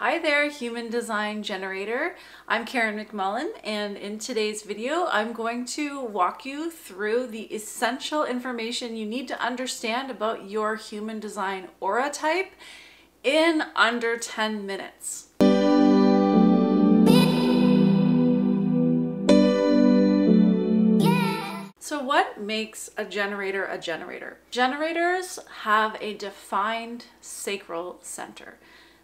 Hi there, Human Design Generator. I'm Karen McMullen, and in today's video, I'm going to walk you through the essential information you need to understand about your human design aura type in under 10 minutes. So what makes a generator a generator? Generators have a defined sacral center.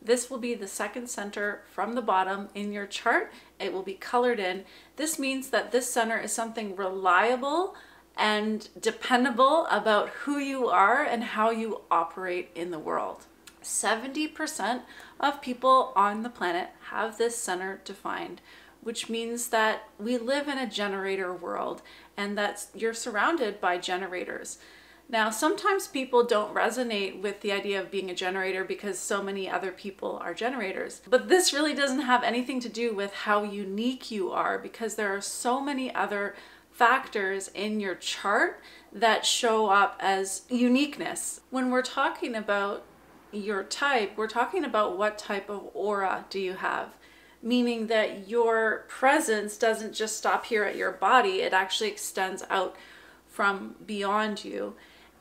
This will be the second center from the bottom in your chart. It will be colored in. This means that this center is something reliable and dependable about who you are and how you operate in the world. 70% of people on the planet have this center defined, which means that we live in a generator world and that you're surrounded by generators. Now, sometimes people don't resonate with the idea of being a generator because so many other people are generators. But this really doesn't have anything to do with how unique you are because there are so many other factors in your chart that show up as uniqueness. When we're talking about your type, we're talking about what type of aura do you have meaning that your presence doesn't just stop here at your body, it actually extends out from beyond you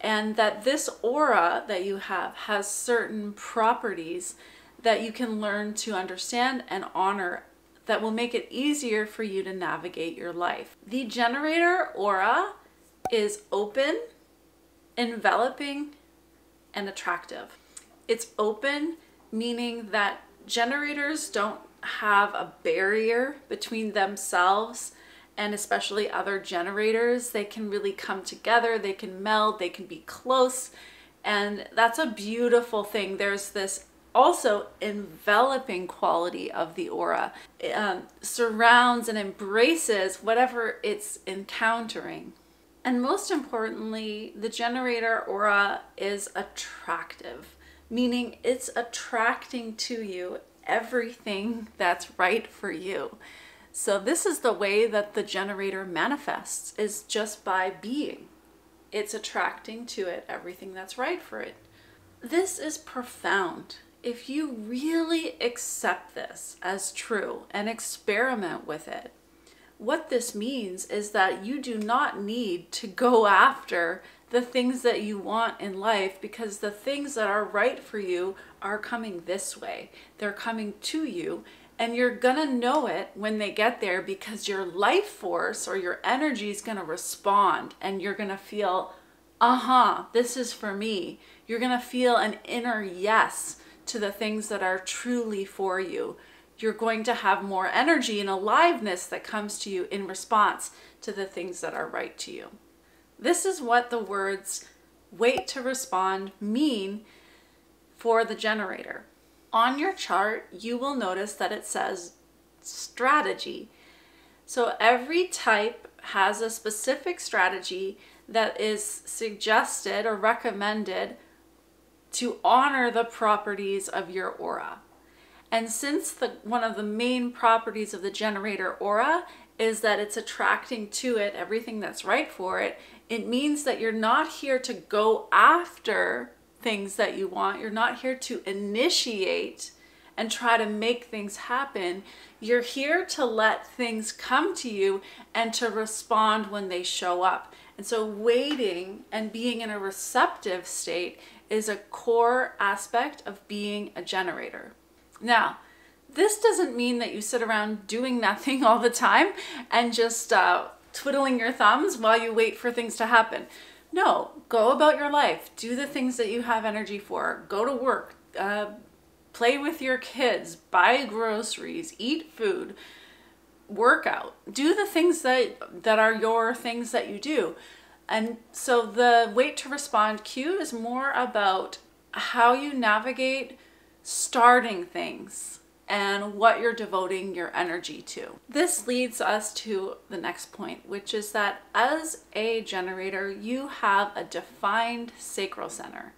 and that this aura that you have has certain properties that you can learn to understand and honor that will make it easier for you to navigate your life. The generator aura is open, enveloping, and attractive. It's open, meaning that generators don't have a barrier between themselves and especially other generators, they can really come together, they can meld, they can be close, and that's a beautiful thing. There's this also enveloping quality of the aura. It, um, surrounds and embraces whatever it's encountering. And most importantly, the generator aura is attractive, meaning it's attracting to you everything that's right for you. So this is the way that the generator manifests is just by being. It's attracting to it everything that's right for it. This is profound. If you really accept this as true and experiment with it, what this means is that you do not need to go after the things that you want in life because the things that are right for you are coming this way. They're coming to you and you're gonna know it when they get there because your life force or your energy is gonna respond and you're gonna feel, uh huh, this is for me. You're gonna feel an inner yes to the things that are truly for you. You're going to have more energy and aliveness that comes to you in response to the things that are right to you. This is what the words wait to respond mean for the generator on your chart, you will notice that it says strategy. So every type has a specific strategy that is suggested or recommended to honor the properties of your aura. And since the one of the main properties of the generator aura is that it's attracting to it everything that's right for it, it means that you're not here to go after things that you want. You're not here to initiate and try to make things happen. You're here to let things come to you and to respond when they show up. And so, waiting and being in a receptive state is a core aspect of being a generator. Now, this doesn't mean that you sit around doing nothing all the time and just uh, twiddling your thumbs while you wait for things to happen. No, go about your life. Do the things that you have energy for. Go to work. Uh, play with your kids. Buy groceries. Eat food. Work out. Do the things that, that are your things that you do. And so the wait to respond cue is more about how you navigate starting things and what you're devoting your energy to. This leads us to the next point, which is that as a generator, you have a defined sacral center.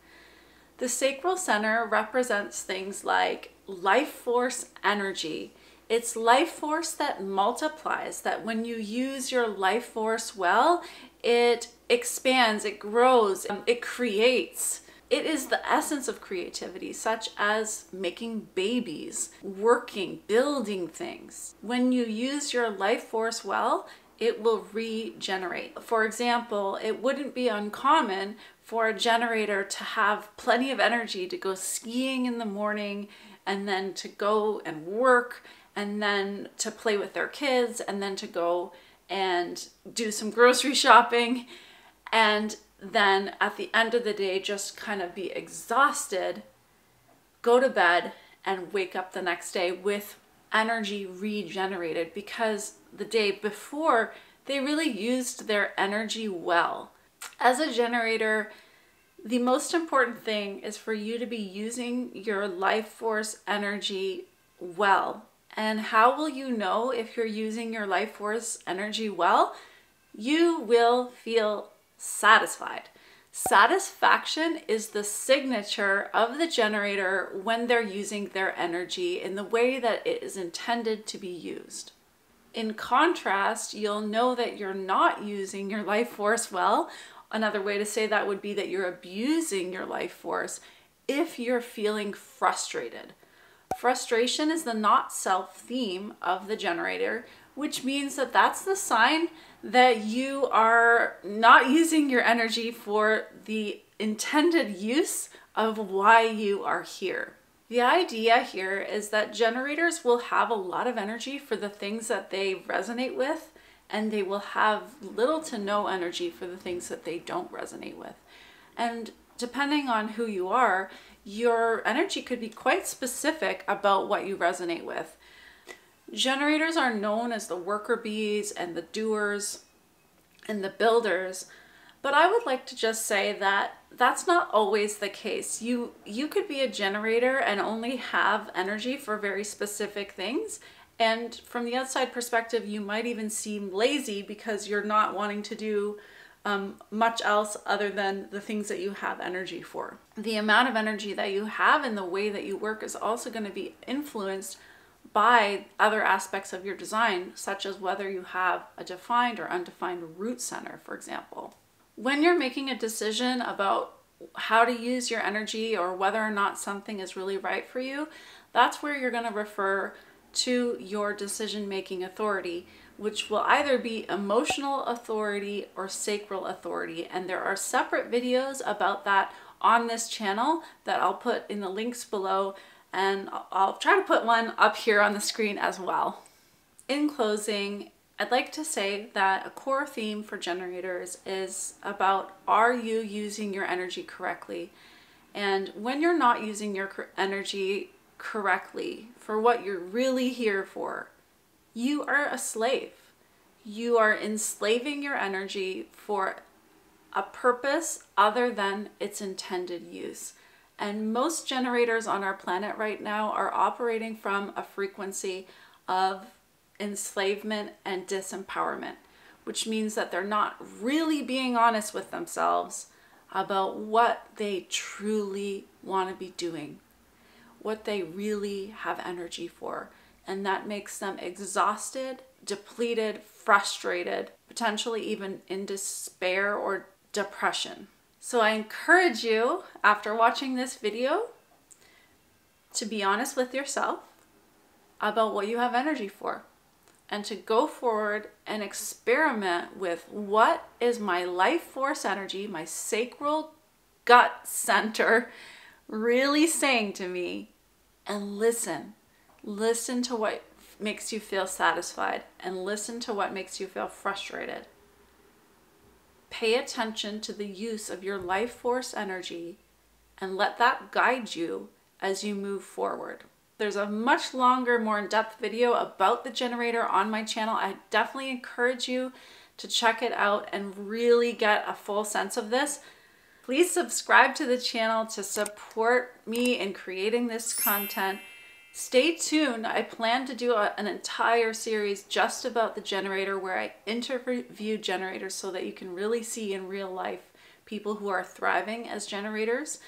The sacral center represents things like life force energy. It's life force that multiplies, that when you use your life force well, it expands, it grows, it creates It is the essence of creativity, such as making babies, working, building things. When you use your life force well, it will regenerate. For example, it wouldn't be uncommon for a generator to have plenty of energy to go skiing in the morning and then to go and work and then to play with their kids and then to go and do some grocery shopping and then at the end of the day just kind of be exhausted, go to bed and wake up the next day with energy regenerated because the day before they really used their energy well. As a generator, the most important thing is for you to be using your life force energy well. And how will you know if you're using your life force energy well? You will feel satisfied. Satisfaction is the signature of the generator when they're using their energy in the way that it is intended to be used. In contrast, you'll know that you're not using your life force well. Another way to say that would be that you're abusing your life force if you're feeling frustrated. Frustration is the not self theme of the generator, which means that that's the sign that you are not using your energy for the intended use of why you are here. The idea here is that generators will have a lot of energy for the things that they resonate with, and they will have little to no energy for the things that they don't resonate with. And depending on who you are, your energy could be quite specific about what you resonate with. Generators are known as the worker bees and the doers and the builders, but I would like to just say that that's not always the case. You you could be a generator and only have energy for very specific things. And from the outside perspective, you might even seem lazy because you're not wanting to do um, much else other than the things that you have energy for. The amount of energy that you have and the way that you work is also going to be influenced by other aspects of your design, such as whether you have a defined or undefined root center, for example. When you're making a decision about how to use your energy or whether or not something is really right for you, that's where you're going to refer to your decision making authority, which will either be emotional authority or sacral authority. And there are separate videos about that on this channel that I'll put in the links below and I'll try to put one up here on the screen as well. In closing, I'd like to say that a core theme for generators is about are you using your energy correctly? And when you're not using your energy correctly for what you're really here for, you are a slave. You are enslaving your energy for a purpose other than its intended use. And most generators on our planet right now are operating from a frequency of enslavement and disempowerment, which means that they're not really being honest with themselves about what they truly want to be doing, what they really have energy for. And that makes them exhausted, depleted, frustrated, potentially even in despair or depression. So I encourage you, after watching this video, to be honest with yourself about what you have energy for and to go forward and experiment with what is my life force energy, my sacral gut center really saying to me and listen. Listen to what makes you feel satisfied and listen to what makes you feel frustrated. Pay attention to the use of your life force energy and let that guide you as you move forward. There's a much longer, more in-depth video about the generator on my channel. I definitely encourage you to check it out and really get a full sense of this. Please subscribe to the channel to support me in creating this content. Stay tuned. I plan to do a, an entire series just about the generator where I interview generators so that you can really see in real life people who are thriving as generators.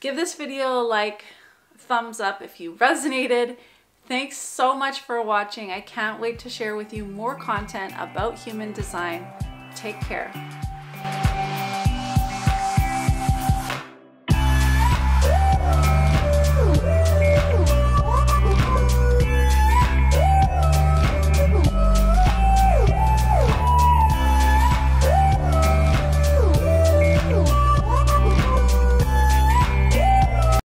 Give this video a like, thumbs up if you resonated. Thanks so much for watching. I can't wait to share with you more content about human design. Take care.